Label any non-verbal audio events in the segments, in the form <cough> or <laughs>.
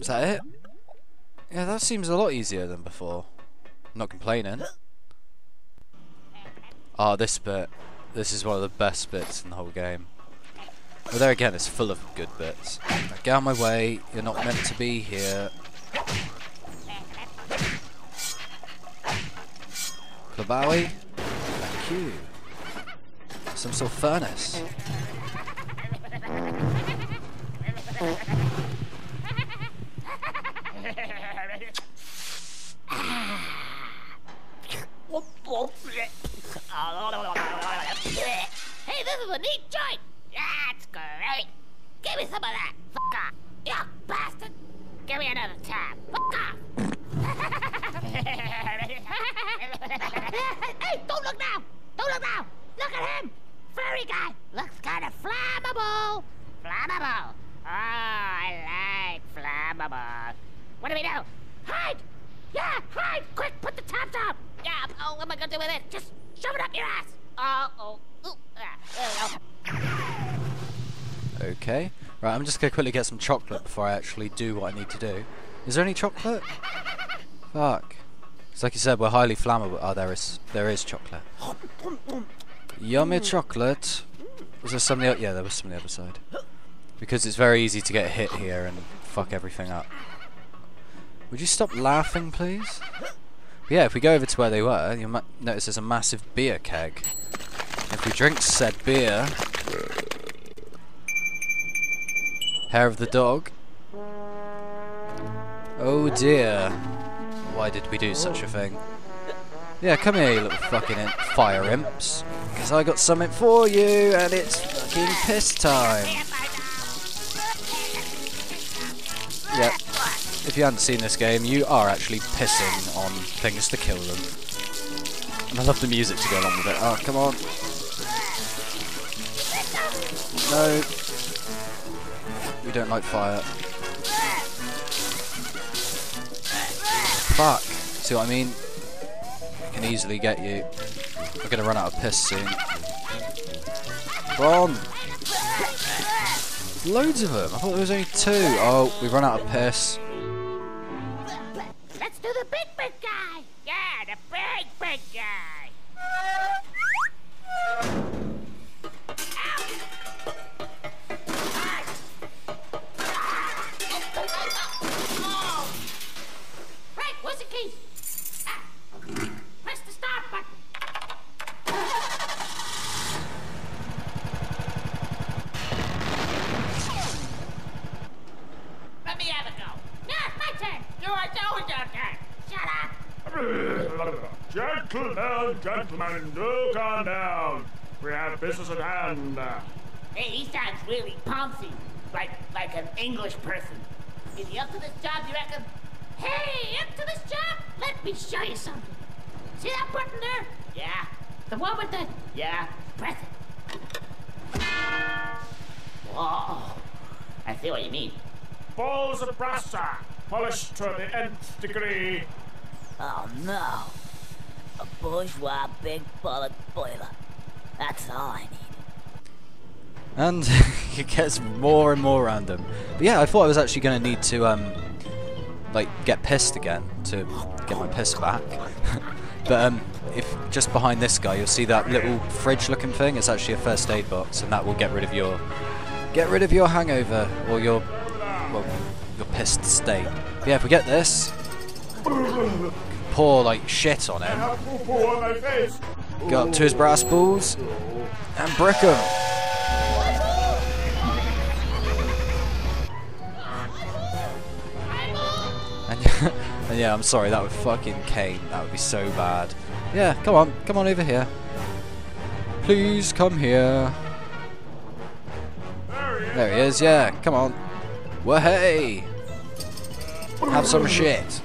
Is that it? Yeah, that seems a lot easier than before. Not complaining. Oh, this bit. This is one of the best bits in the whole game. But there again, it's full of good bits. Now, get out of my way. You're not meant to be here. Klabawi. Thank you. Some sort of furnace. Hey, this is a neat joint. That's great. Give me some of that. Fuck off. You bastard. Give me another tab. Fuck off. <laughs> hey, don't look now. Don't look now. Look at him. Furry guy. Looks kind of flammable. Flammable. Oh, I like flammable. What do we do? Hide. Yeah, hide. Quick, put the tabs up. Yeah, oh, what am I to do with it? Just shove it up your ass. Oh, oh. Ooh, ah, there we go. Okay. Right, I'm just gonna quickly get some chocolate before I actually do what I need to do. Is there any chocolate? Fuck. It's like you said, we're highly flammable. Oh, there is. There is chocolate. Yummy chocolate. Was there some? The, yeah, there was some on the other side. Because it's very easy to get hit here and fuck everything up. Would you stop laughing, please? Yeah, if we go over to where they were, you'll ma notice there's a massive beer keg. If we drink said beer, hair of the dog. Oh dear. Why did we do such a thing? Yeah, come here, you little fucking in- fire imps. Because I got something for you, and it's fucking piss time. If you haven't seen this game, you are actually pissing on things to kill them. And I love the music to go along with it. Oh, come on. No. We don't like fire. Fuck. See what I mean? I can easily get you. We're gonna run out of piss soon. Come on! Loads of them. I thought there was only two. Oh, we've run out of piss. Big Gentlemen, gentlemen, do calm down. We have business at hand. Hey, he sounds really pouncy, like like an English person. Is he up to this job, you reckon? Hey, up to this job? Let me show you something. See that button there? Yeah. The one with the... Yeah. Press it. Whoa. I see what you mean. Balls of brass. Polished to the nth degree. Oh no. A bourgeois big bullet boiler. That's all I need. And <laughs> it gets more and more random. But yeah, I thought I was actually going to need to, um, like, get pissed again to get my piss back. <laughs> but um, if just behind this guy, you'll see that little fridge-looking thing. It's actually a first aid box, and that will get rid of your get rid of your hangover or your well, your pissed state. But yeah, if we get this, pour like shit on him, go up to his brass balls, and brick him. And, <laughs> and yeah, I'm sorry, that would fucking cane. That would be so bad. Yeah, come on, come on over here. Please come here. There he is, yeah, come on. Well, hey! Have some shit.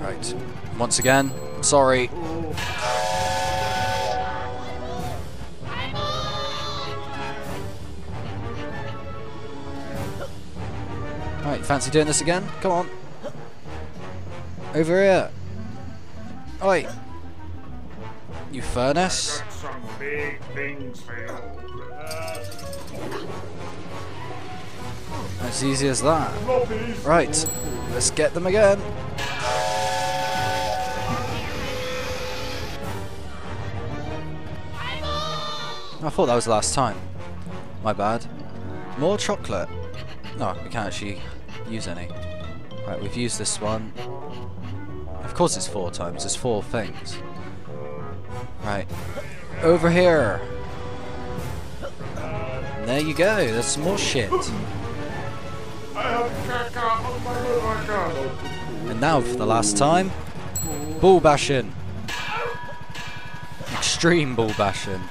Right. Once again, sorry. Right, fancy doing this again? Come on. Over here. Oi. You furnace. As easy as that. Right, let's get them again. I thought that was the last time. My bad. More chocolate. No, we can't actually use any. Right, we've used this one. Of course it's four times, there's four things. Right. Over here. And there you go, there's some more shit. And now for the last time, ball bashing. Extreme ball bashing.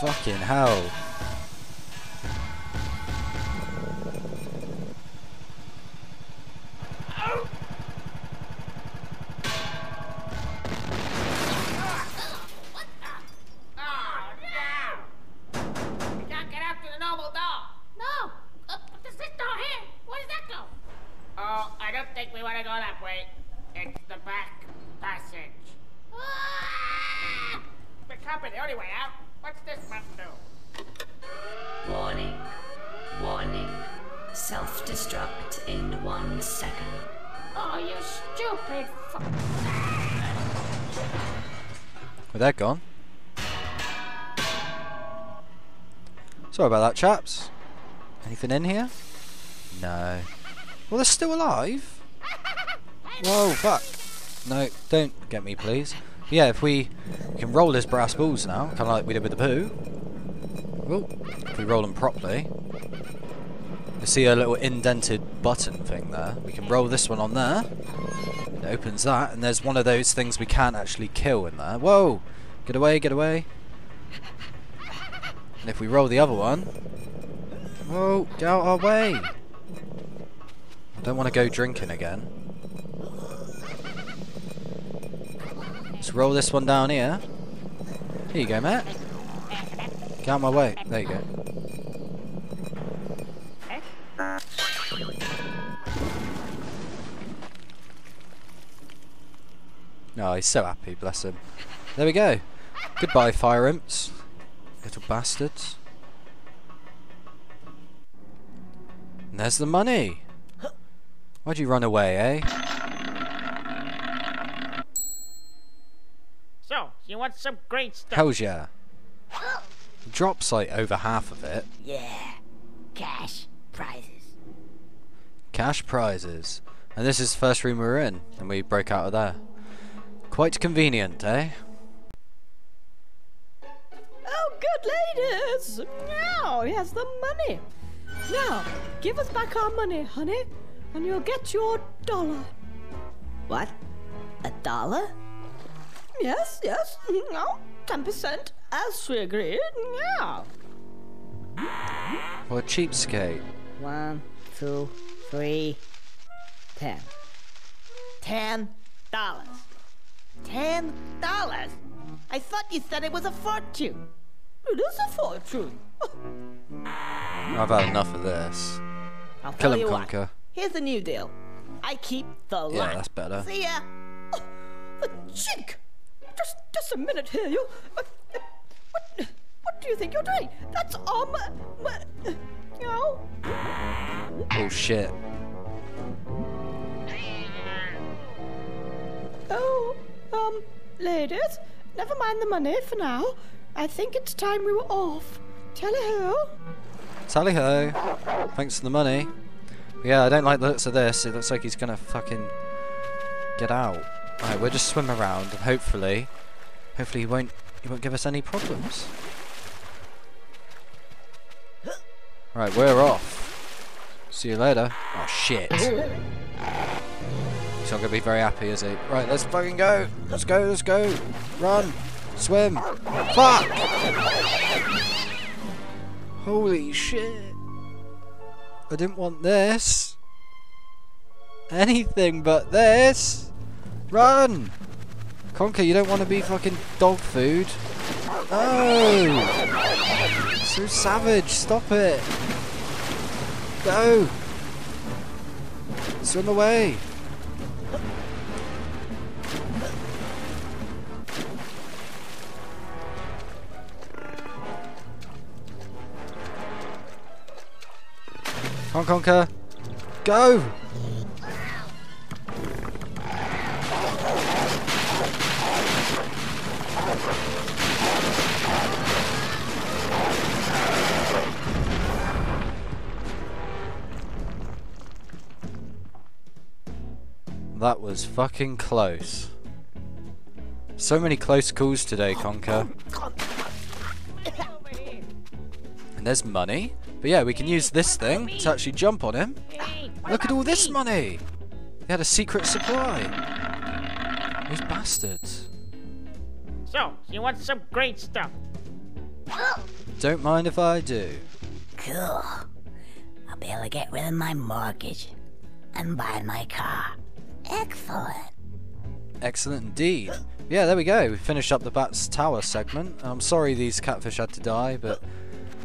Fucking hell. Don't think we want to go that way. It's the back passage. <laughs> Ah! We can't the only way out. What's this must do? Warning. Warning. Self destruct in one second. Oh, you stupid fu- Well, they're gone. Sorry about that, chaps. Anything in here? No. Well, they're still alive. Whoa, fuck. No, don't get me, please. Yeah, if we, can roll his brass balls now, kind of like we did with the poo. Oh, if we roll them properly. You see a little indented button thing there. We can roll this one on there. It opens that, and there's one of those things we can't actually kill in there. Whoa! Get away, get away. And if we roll the other one... Whoa, get out our way! I don't want to go drinking again. Let's roll this one down here. Here you go, Matt. Get out my way. There you go. Oh, he's so happy, bless him. There we go. Goodbye, fire imps. Little bastards. And there's the money. Why'd you run away, eh? You want some great stuff? Hells yeah. He drops like over half of it. Yeah. Cash. Prizes. Cash prizes. And this is the first room we were in, and we broke out of there. Quite convenient, eh? Oh, good ladies! Now, here's the money. Now, give us back our money, honey, and you'll get your dollar. What? A dollar? Yes, yes, mm-hmm. now, 10% as we agreed, now. What a cheapskate. One, two, three, ten. Ten dollars. Ten dollars? I thought you said it was a fortune. It is a fortune. <laughs> I've had enough of this. I'll Kill him, you Conker. what. Here's the new deal. I keep the lot. Yeah, that's better. See ya. Oh, <laughs> the cheek! Just, just a minute here, you. Uh, uh, what, what do you think you're doing? That's um, my, you know. Oh shit. Oh, um, ladies, never mind the money for now. I think it's time we were off. Tally ho. Tally ho. Thanks for the money. Yeah, I don't like the looks of this. It looks like he's gonna fucking get out. Right, we'll just swim around and hopefully, hopefully he won't, he won't give us any problems. Right, we're off. See you later. Oh shit. He's not gonna be very happy, is he? Right, let's fucking go. Let's go. Let's go. Run. Swim. Fuck. Holy shit. I didn't want this. Anything but this. Run. Conker, you don't want to be fucking dog food. No. So savage. Stop it. Go. Swim away. On, Conker. Go! That was fucking close. So many close calls today, Conker. And there's money. But yeah, we can use this thing to actually jump on him. Look at all this money! He had a secret supply. These bastards. So, you want some great stuff? Don't mind if I do. Cool. I'll be able to get rid of my mortgage and buy my car. Excellent. Excellent indeed. Yeah, there we go. We finished up the Bats Tower segment. I'm sorry these catfish had to die, but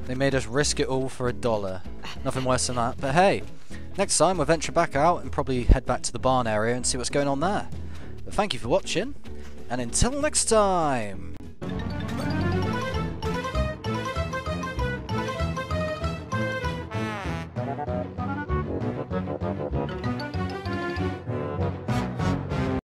they made us risk it all for a dollar. Nothing worse than that. But hey, next time we'll venture back out and probably head back to the barn area and see what's going on there. But thank you for watching, and until next time.